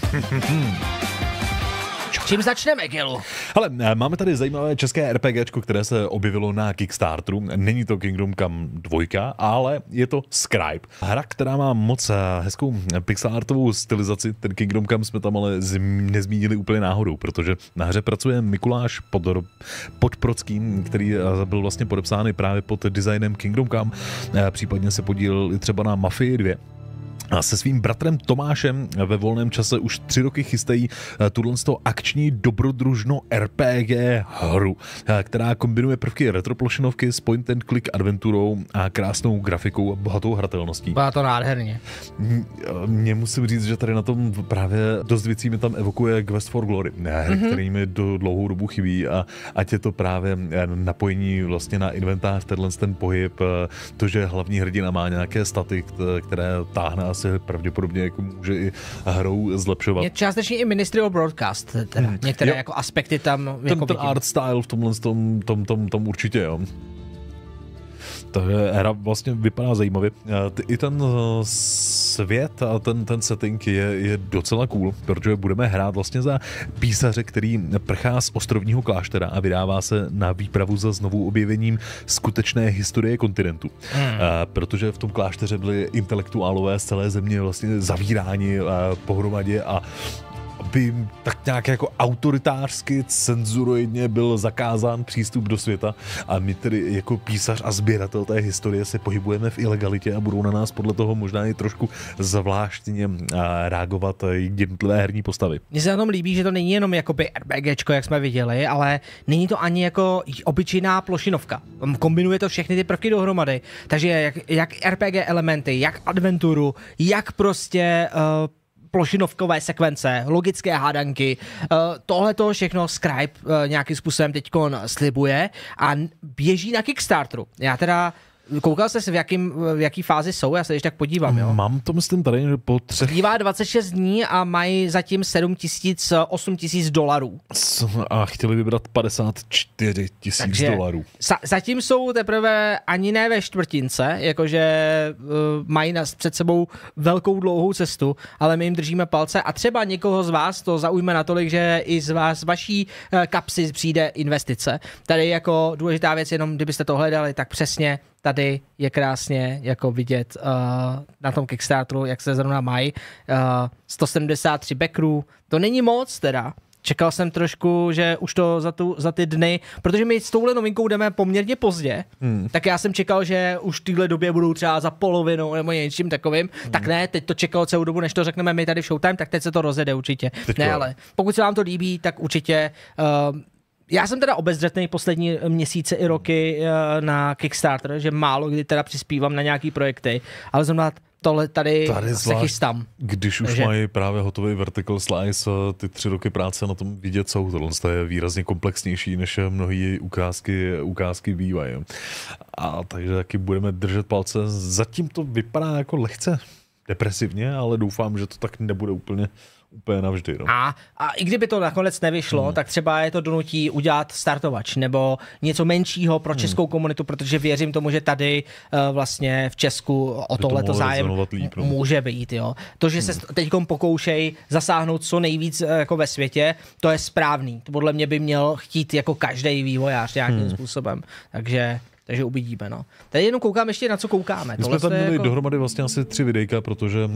Čím začneme, Gilu? Ale eh, máme tady zajímavé české RPG, které se objevilo na Kickstarteru. Není to Kingdom Come 2, ale je to Scribe. Hra, která má moc eh, hezkou pixelartovou stylizaci. Ten Kingdom Come jsme tam ale nezmínili úplně náhodou, protože na hře pracuje Mikuláš Podor, Podprocký, který eh, byl vlastně podepsán právě pod designem Kingdom Come. Případně se podílel i třeba na Mafii 2 a se svým bratrem Tomášem ve volném čase už tři roky chystají eh, tuhle akční dobrodružno RPG hru, eh, která kombinuje prvky retroplošinovky s point and click adventurou a krásnou grafikou a bohatou hratelností. Byla to nádherně. Mně musím říct, že tady na tom právě dost věcí mi tam evokuje Quest for Glory, ne, mm-hmm. který mi do dlouhou dobu chybí a ať je to právě eh, napojení vlastně na inventář, tenhle ten pohyb, to, že hlavní hrdina má nějaké staty, které táhne asi pravděpodobně jako může i hrou zlepšovat. Je částečně i Ministry of Broadcast, teda hmm. některé jo. jako aspekty tam ten, jako ten art style v tomhle tom, tom, tom, tom určitě, jo ta hra vlastně vypadá zajímavě. I ten eh, svět a ten, ten setting je, je docela cool, protože budeme hrát vlastně za písaře, který prchá z ostrovního kláštera a vydává se na výpravu za znovu objevením skutečné historie kontinentu. Hmm. A, protože v tom klášteře byli intelektuálové z celé země vlastně zavíráni pohromadě a by tak nějak jako autoritářsky, cenzuroidně byl zakázán přístup do světa a my tedy jako písař a sběratel té historie se pohybujeme v ilegalitě a budou na nás podle toho možná i trošku zvláštně reagovat jednotlivé herní postavy. Mně se na tom líbí, že to není jenom jakoby RPGčko, jak jsme viděli, ale není to ani jako obyčejná plošinovka. Kombinuje to všechny ty prvky dohromady, takže jak, jak RPG elementy, jak adventuru, jak prostě uh, plošinovkové sekvence, logické hádanky. Uh, Tohle to všechno Scribe uh, nějakým způsobem teď slibuje a běží na Kickstarteru. Já teda Koukal jsi, v, jakým, v jaký fázi jsou? Já se ještě tak podívám, jo? Mám to, myslím, tady po třech... Bývá 26 dní a mají zatím 7 tisíc, 8 tisíc dolarů. A chtěli vybrat 54 tisíc dolarů. Za, zatím jsou teprve ani ne ve čtvrtince, jakože uh, mají nás před sebou velkou dlouhou cestu, ale my jim držíme palce a třeba někoho z vás to zaujme natolik, že i z vás, z vaší uh, kapsy přijde investice. Tady jako důležitá věc, jenom kdybyste to hledali, tak přesně tady je krásně jako vidět uh, na tom Kickstarteru, jak se zrovna mají. Uh, 173 backrů, to není moc teda, čekal jsem trošku, že už to za, tu, za ty dny, protože my s touhle novinkou jdeme poměrně pozdě, hmm. tak já jsem čekal, že už v téhle době budou třeba za polovinu nebo něčím takovým. Hmm. Tak ne, teď to čekalo celou dobu, než to řekneme my tady v Showtime, tak teď se to rozjede určitě. Teď ne, ale pokud se vám to líbí, tak určitě uh, já jsem teda obezřetný poslední měsíce i roky eh, na Kickstarter, že málo kdy teda přispívám na nějaký projekty, ale znamená tohle tady, tady se chystám. Když už Takže... mají právě hotový vertical slice, eh, ty tři roky práce na tom vidět jsou, tohle je výrazně komplexnější než mnohé ukázky, ukázky bývají. A takže taky budeme držet palce. Zatím to vypadá jako lehce depresivně, ale doufám, že to tak nebude úplně úplně navždy. No. A, a i kdyby to nakonec nevyšlo, hmm. tak třeba je to donutí udělat startovač nebo něco menšího pro hmm. českou hmm. komunitu, protože věřím tomu, že tady uh, vlastně v Česku o tohleto to zájem líp, no. může být. Jo. To, že hmm. se teď pokoušej zasáhnout co nejvíc uh, jako ve světě, to je správný. To podle mě by měl chtít jako každý vývojář nějakým hmm. způsobem. Takže takže uvidíme. No. Tady jenom koukám ještě na co koukáme. My jsme tam měli jako... dohromady vlastně asi tři videjka, protože uh,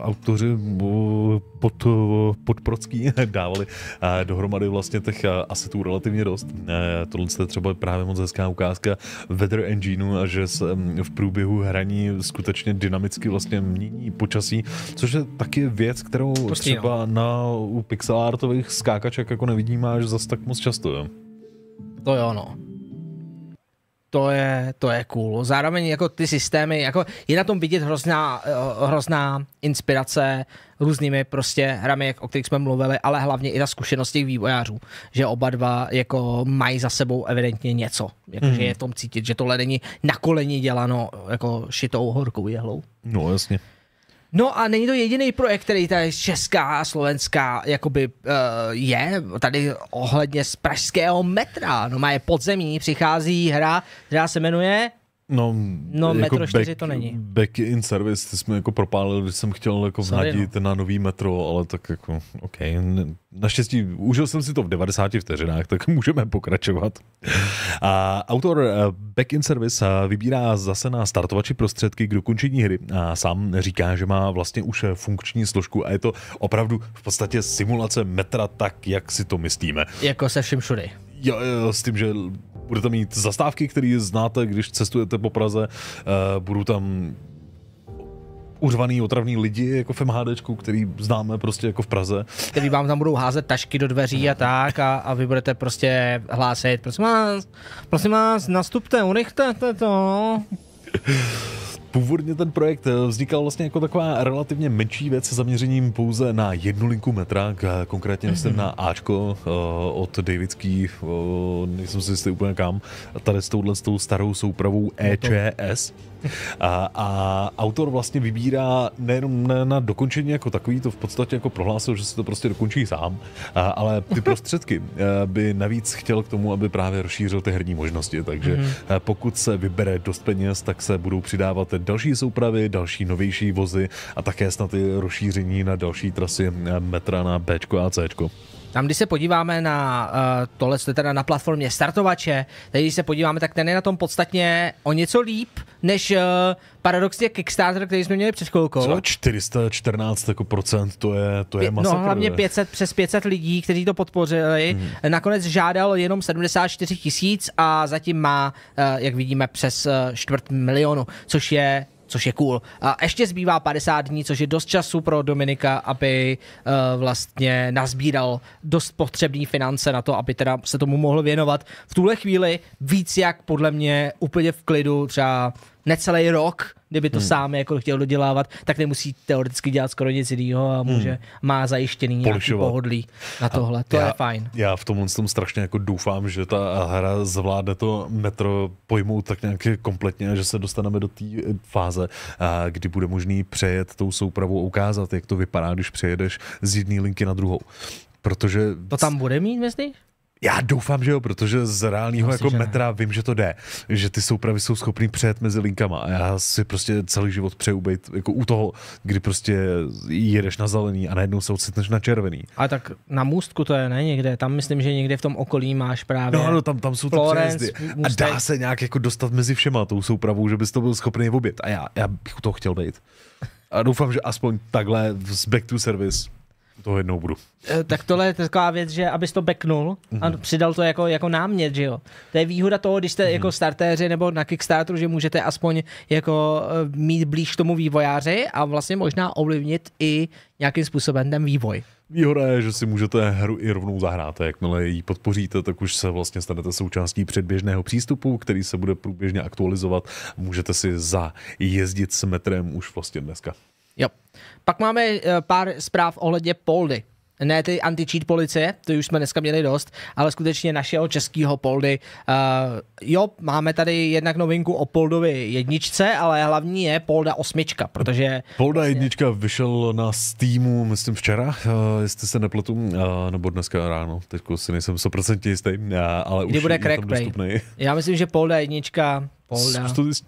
autoři uh, pod, uh, podprocký dávali uh, dohromady vlastně těch uh, asetů relativně dost. Uh, tohle je třeba právě moc hezká ukázka Weather Engineu a že se um, v průběhu hraní skutečně dynamicky vlastně mění počasí, což je taky věc, kterou Pustý, třeba no. na u pixelartových skákaček jako nevidíme až zas tak moc často. Jo? To jo, no to je, to je cool. Zároveň jako ty systémy, jako je na tom vidět hrozná, eh, hrozná inspirace různými prostě hrami, o kterých jsme mluvili, ale hlavně i ta zkušenost těch vývojářů, že oba dva jako mají za sebou evidentně něco, jako, mm. že je v tom cítit, že tohle není na koleni děláno jako šitou horkou jehlou. No jasně. No a není to jediný projekt, který tady česká a slovenská jakoby uh, je. Tady ohledně z pražského metra, no má je podzemí, přichází hra, která se jmenuje No, No, Metro 4 to není. Back in service, ty jsme jako propálili, když jsem chtěl jako Sorry, vnadit na nový metro, ale tak jako, OK. Naštěstí, užil jsem si to v 90 vteřinách, tak můžeme pokračovat. A autor eh, Back in service eh, vybírá zase na startovači prostředky k dokončení hry a sám říká, že má vlastně už funkční složku a je to opravdu v podstatě simulace metra tak, jak si to myslíme. Jako se vším všudy. Jo, jo, s tím, že budete mít zastávky, které znáte, když cestujete po Praze, uh, budou tam uřvaný, otravný lidi jako v MHDčku, který známe prostě jako v Praze. Který vám tam budou házet tašky do dveří a tak a, a vy budete prostě hlásit, prosím vás, prosím vás, nastupte, urychte to. Původně ten projekt eh, vznikal vlastně jako taková relativně menší věc se zaměřením pouze na jednu linku metra, konkrétně myslím na Ačko eh, od Davidský, eh, nejsem si jistý úplně kam, tady s touhle s tou starou soupravou EČS. A, a autor vlastně vybírá nejenom na, na dokončení jako takový, to v podstatě jako prohlásil, že si to prostě dokončí sám, a, ale ty prostředky eh, by navíc chtěl k tomu, aby právě rozšířil ty herní možnosti, takže mm-hmm. pokud se vybere dost peněz, tak se budou přidávat další soupravy, další novější vozy a také snad i rozšíření na další trasy eh, metra na Bčko a Cčko. Tam, když se podíváme na uh, tohle, co je teda na platformě startovače, tady když se podíváme, tak ten je na tom podstatně o něco líp, než uh, paradoxně Kickstarter, který jsme měli před chvilkou. Třeba 414 jako procent, to je, to je Pě- masakr. No hlavně ne? 500, přes 500 lidí, kteří to podpořili. Hmm. Nakonec žádal jenom 74 tisíc a zatím má, eh, jak vidíme, přes eh, čtvrt milionu, což je což je cool. A ještě zbývá 50 dní, což je dost času pro Dominika, aby uh, vlastně nazbíral dost potřebný finance na to, aby teda se tomu mohl věnovat. V tuhle chvíli víc jak podle mě úplně v klidu třeba necelý rok, kdyby to hmm. sám jako chtěl dodělávat, tak nemusí teoreticky dělat skoro nic jiného a může, hmm. má zajištěný nějaký Polišovat. pohodlí na tohle. To já, je fajn. Já v tomhle tom strašně jako doufám, že ta hra zvládne to metro pojmout tak nějak kompletně a že se dostaneme do té fáze, a kdy bude možný přejet tou soupravou, ukázat, jak to vypadá, když přejedeš z jedné linky na druhou. Protože To tam bude mít, myslíš? Já doufám, že jo, protože z reálného jako metra vím, že to jde, že ty soupravy jsou schopný přejet mezi linkama a já si prostě celý život přeju být jako u toho, kdy prostě jedeš na zelený a najednou se ocitneš na červený. Ale tak na můstku to je, ne někde. Tam myslím, že někde v tom okolí máš právě... No ano, tam, tam jsou ty přejezdy. A dá se nějak jako dostat mezi všema tou soupravou, že bys to byl schopný obět. A já, já bych u toho chtěl být. A doufám, že aspoň takhle z back to service toho jednou budu. Eh, tak tohle je taková věc, že abys to backnul a Mhm. přidal to jako, jako námět, že jo. To je výhoda toho, když jste Mhm. jako startéři nebo na Kickstarteru, že můžete aspoň jako eh, mít blíž k tomu vývojáři a vlastně možná ovlivnit i nějakým způsobem ten vývoj. Výhoda je, že si můžete hru i rovnou zahrát. A jakmile ji podpoříte, tak už se vlastně stanete součástí předběžného přístupu, který se bude průběžně aktualizovat. Můžete si zajezdit s metrem už vlastně dneska. Jo. Pak máme eh, pár zpráv ohledně Poldy. Ne ty anti-cheat policie, to už jsme dneska měli dost, ale skutečně našeho českého Poldy. Uh, jo, máme tady jednak novinku o Poldovi jedničce, ale hlavní je Polda osmička, protože Polda jednička vyšel na Steamu, myslím včera, uh, jestli se nepletu, uh, nebo dneska ráno, teď si nejsem 100% jistý, uh, ale Kdy už bude je crack tam dostupný. já myslím, že Polda jednička, Polda, Už to zjist-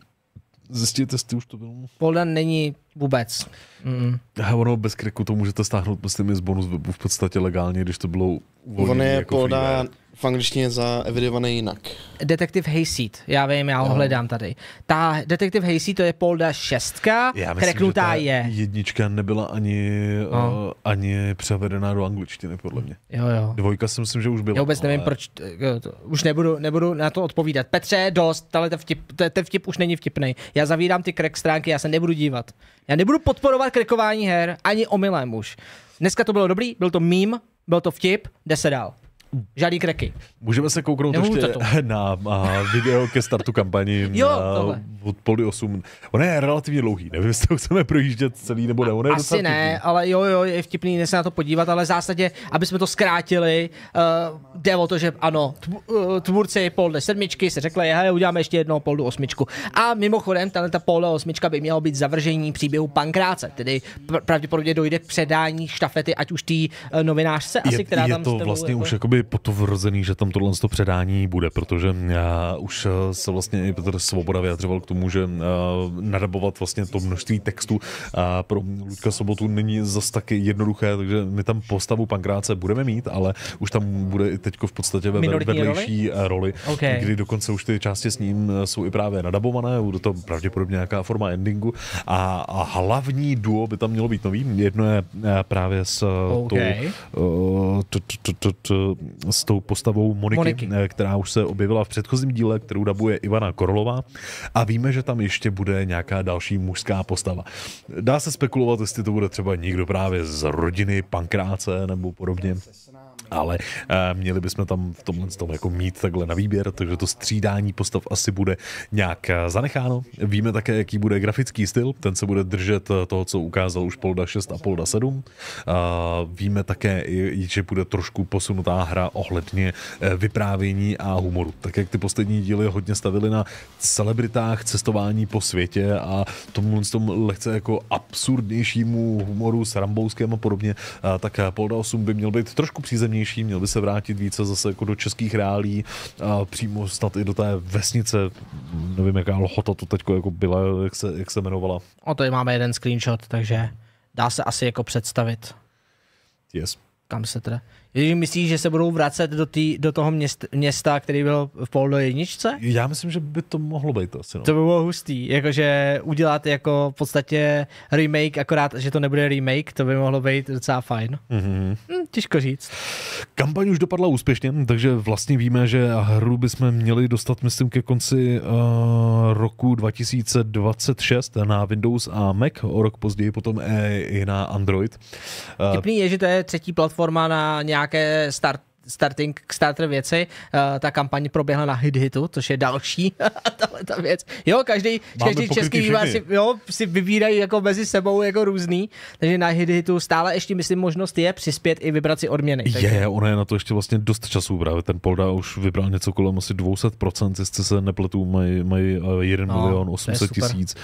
zjistit, jestli už to bylo. Polda není vůbec. Mm. A ono bez kreku to můžete stáhnout, myslím, z bonus webu v podstatě legálně, když to bylo On uvolněné je jako polda freeware. v angličtině zaevidovaný jinak. Detektiv Hayseed, já vím, já ho Jo. hledám tady. Ta Detektiv Hayseed to je Polda šestka, Já myslím, kreknutá že ta je. jednička nebyla ani, No. uh, ani převedená do angličtiny, podle mě. Jo, jo. Dvojka si myslím, že už byla. Já vůbec nevím, ale- proč, jo, to, už nebudu, nebudu na to odpovídat. Petře, dost, tahle ten vtip, ten vtip už není vtipný. Já zavírám ty crack stránky, já se nebudu dívat. Já nebudu podporovat krekování her, ani omylem už. Dneska to bylo dobrý, byl to meme, byl to vtip, jde se dál. Žádný kreky. Můžeme se kouknout Nemohu ještě to. na a, video ke startu kampani Jo, na, od Poldy 8. On je relativně dlouhý, nevím, jestli to chceme projíždět celý nebo ne. On je Asi ne, vtipný. ale jo, jo, je vtipný, jde se na to podívat, ale v zásadě, aby jsme to zkrátili, uh, jde o to, že ano, uh, tvůrci Polde sedmičky se řekli, hele, uděláme ještě jednou Poldu osmičku. A mimochodem, tahle ta Polda osmička by měla být zavržení příběhu Pankráce, tedy pr- pravděpodobně dojde k předání štafety, ať už té uh, novinářce, asi, je, která je tam to vlastně jako... už jakoby mi potvrzený, že tam tohle to předání bude, protože uh, už se vlastně i Petr Svoboda vyjadřoval k tomu, že uh, nadabovat vlastně to množství textu uh, pro Ludka Sobotu není zas taky jednoduché, takže my tam postavu Pankráce budeme mít, ale už tam bude i teď v podstatě ve Minoritní vedlejší roli, roli Okay. kdy dokonce už ty části s ním jsou i právě nadabované, bude to pravděpodobně nějaká forma endingu a, a hlavní duo by tam mělo být nový. Jedno je eh, právě s OK. tou, eh, t- t- t- t- t- s tou postavou Moniky, Moniky. eh, která už se objevila v předchozím díle, kterou dabuje Ivana Korolová a víme, že tam ještě bude nějaká další mužská postava. Dá se spekulovat, jestli to bude třeba někdo právě z rodiny Pankráce nebo podobně ale uh, měli bychom tam v tomhle tom jako mít takhle na výběr, takže to střídání postav asi bude nějak eh, zanecháno. Víme také, jaký bude grafický styl, ten se bude držet eh, toho, co ukázal už Polda 6 a Polda 7. Uh, víme také, že bude trošku posunutá hra ohledně eh, vyprávění a humoru. Tak jak ty poslední díly hodně stavili na celebritách, cestování po světě a tomu tom lehce jako absurdnějšímu humoru s Rambouskem a podobně, tak eh, Polda 8 by měl být trošku přízemnější, měl by se vrátit více zase jako do českých reálí a přímo snad i do té vesnice, nevím jaká Lhota to teď jako byla, jak se, jak se jmenovala. O, tady máme jeden screenshot, takže dá se asi jako představit, Yes. Kam se teda... Když myslíš, že se budou vracet do, tý, do toho měst, města, který byl v Poldo jedničce? Já myslím, že by to mohlo být asi. No. To by bylo hustý, jakože udělat jako v podstatě remake, akorát, že to nebude remake, to by mohlo být docela fajn. Mm-hmm. Hm, těžko říct. Kampaň už dopadla úspěšně, takže vlastně víme, že hru bychom měli dostat, myslím, ke konci uh, roku 2026 na Windows a Mac, o rok později potom i, na Android. Uh, Vtipný je, že to je třetí platforma na nějaké start starting starter věci. Uh, ta kampaň proběhla na Hit Hitu, což je další tahle ta věc. Jo, každý, Máme každý český vývojář si, jo, si vybírají jako mezi sebou jako různý, takže na Hit Hitu stále ještě myslím možnost je přispět i vybrat si odměny. Takže Je, ono je na to ještě vlastně dost času právě. Ten Polda už vybral něco kolem asi 200%, jestli se nepletu, mají, mají eh, 1 No, milion to je 800 super. tisíc.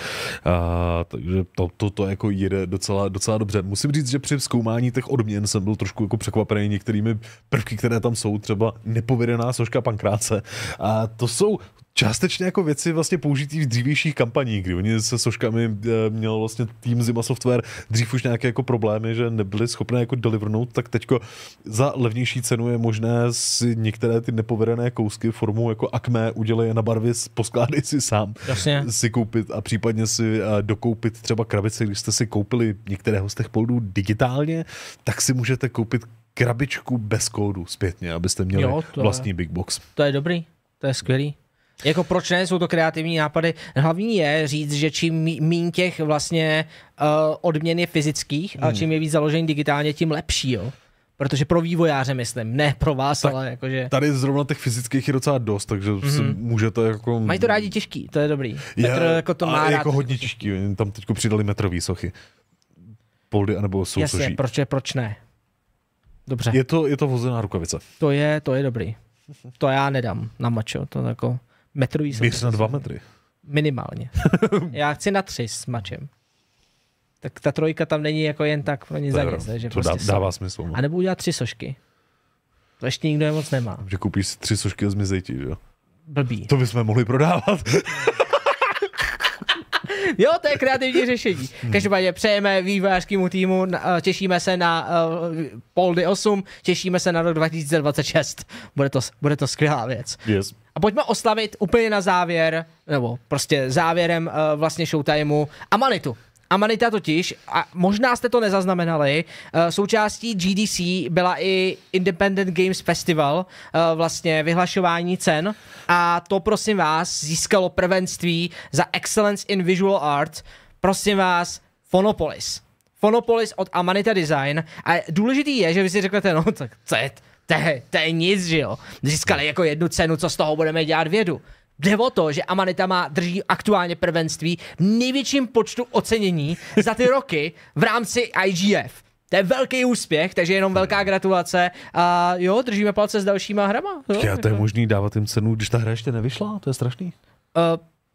A, takže to, to, to jako jede docela, docela dobře. Musím říct, že při zkoumání těch odměn jsem byl trošku jako překvapený některými prvky, které tam jsou, třeba nepovedená soška pankráce. A to jsou částečně jako věci vlastně použitý v dřívějších kampaních, kdy oni se soškami eh, měl vlastně tým Zima Software dřív už nějaké jako problémy, že nebyli schopné jako delivernout, tak teďko za levnější cenu je možné si některé ty nepovedené kousky formou jako akmé udělej na barvě, poskládej si sám Jasně. si koupit a případně si eh, dokoupit třeba krabici, když jste si koupili některého z těch poldů digitálně, tak si můžete koupit krabičku bez kódu zpětně, abyste měli Jo, to je- vlastní big box. To je dobrý, to je skvělý. Jako proč ne, jsou to kreativní nápady. Hlavní je říct, že čím míň těch vlastně uh, odměn je fyzických a čím je víc založený digitálně, tím lepší, jo. Protože pro vývojáře myslím, ne pro vás, Tak- ale jakože... Tady zrovna těch fyzických je docela dost, takže mm-hmm. si můžete jako... Mají to rádi těžký, to je dobrý. je, Petr jako to má a rád. jako hodně těžký, tam teď přidali metrový sochy. Poldy anebo Jasně, sousoží. proč, je, proč ne? Dobře, Je to, je to vozená rukavice. to je, to je dobrý. To já nedám na mačo, to jako metrový. Měř na dva metry. Minimálně. Já chci na tři s mačem. Tak ta trojka tam není jako jen tak pro ně To, za nic. To prostě dá, dává smysl. No. A nebo udělat tři sošky. To ještě nikdo je moc nemá. Že koupíš tři sošky a zmizej ti, že jo? Blbý. To bychom mohli prodávat. Jo, to je kreativní řešení. Hmm. Každopádně přejeme vývojářskému týmu, eh, těšíme se na uh, Poldy 8, těšíme se na rok 2026. Bude to, bude to skvělá věc. yes. A pojďme oslavit úplně na závěr, nebo prostě závěrem uh, vlastně showtimeu Amanitu. Amanita totiž, a možná jste to nezaznamenali, uh, součástí GDC byla i Independent Games Festival, uh, vlastně vyhlašování cen a to prosím vás získalo prvenství za Excellence in Visual Art, prosím vás, Phonopolis. Phonopolis od Amanita Design a důležitý je, že vy si řeknete, no tak co je, to je, to je nic, že jo. Získali jako jednu cenu, co z toho budeme dělat vědu. Jde o to, že Amanita má, drží aktuálně prvenství v největším počtu ocenění za ty roky v rámci IGF. To je velký úspěch, takže jenom velká gratulace a jo, držíme palce s dalšíma hrama. Jo, Já, to je možný dávat jim cenu, když ta hra ještě nevyšla? To je strašný. Uh,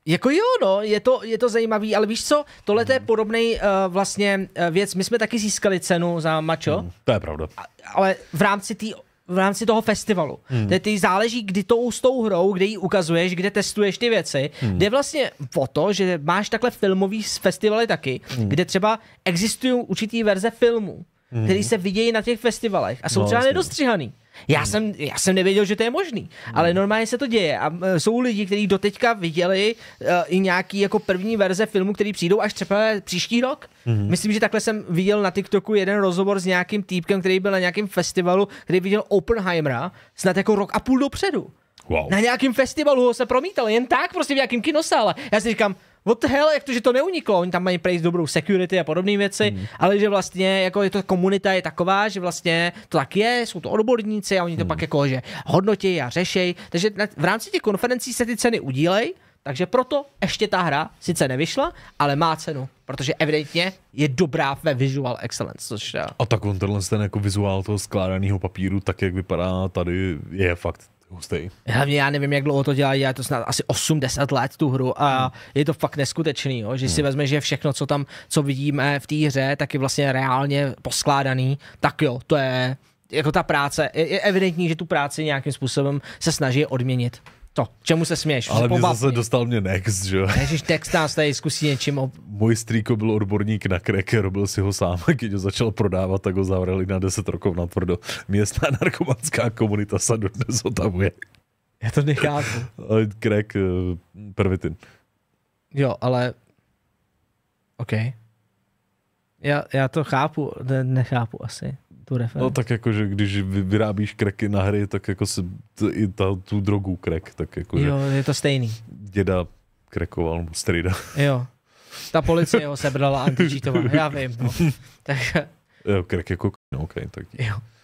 jako jo, no, je to, je to zajímavý, ale víš co, tohle je podobný uh, vlastně uh, věc, my jsme taky získali cenu za mačo, To je pravda. ale v rámci té v rámci toho festivalu. Hmm. Kde ty záleží, kdy tou s tou hrou, kde ji ukazuješ, kde testuješ ty věci. Hmm. Jde vlastně o to, že máš takhle filmový festivaly taky, hmm. kde třeba existují určitý verze filmů, hmm. který se vidějí na těch festivalech a jsou no, třeba vlastně. nedostřihaný. Já, hmm. jsem, já jsem nevěděl, že to je možný, hmm. ale normálně se to děje a jsou lidi, kteří doteďka viděli uh, i nějaký jako první verze filmu, který přijdou až třeba příští rok. Hmm. Myslím, že takhle jsem viděl na TikToku jeden rozhovor s nějakým týpkem, který byl na nějakém festivalu, který viděl Oppenheimera snad jako rok a půl dopředu. Wow. Na nějakém festivalu ho se promítal, jen tak, prostě v nějakém kinosále. Já si říkám, what the hell, jak to, že to neuniklo, oni tam mají prejít dobrou security a podobné věci, hmm. ale že vlastně jako je to komunita je taková, že vlastně to tak je, jsou to odborníci a oni to hmm. pak jako že hodnotí a řešejí, takže v rámci těch konferencí se ty ceny udílej, takže proto ještě ta hra sice nevyšla, ale má cenu, protože evidentně je dobrá ve visual excellence. Což já... A tak on tenhle ten jako vizuál toho skládaného papíru, tak jak vypadá tady, je fakt hustý. Hlavně já nevím, jak dlouho to dělají, já to snad asi 8-10 let tu hru a hmm. je to fakt neskutečný, jo? že hmm. si vezme, že všechno, co tam, co vidíme v té hře, tak je vlastně reálně poskládaný, tak jo, to je jako ta práce, je, je evidentní, že tu práci nějakým způsobem se snaží odměnit. To, čemu se směješ? Ale mě zase dostal mě Next, že jo? Ježiš, Next nás tady zkusí něčím. Ob... Můj strýko byl odborník na krek, robil si ho sám, když ho začal prodávat, tak ho zavřeli na 10 rokov na tvrdo. Městná narkomanská komunita se dodnes otavuje. Já to nechápu. Krek, eh, pervitin. Jo, ale... OK. Já, já to chápu, ne, nechápu asi tu referenci. No tak jako, že když vyrábíš kreky na hry, tak jako se t, i ta, tu drogu krek, tak jako, Jo, je to stejný. Děda krekoval strida. Jo. Ta policie ho sebrala antičítová, já vím. No. tak... Jo, krek jako, no, OK, tak. Jo.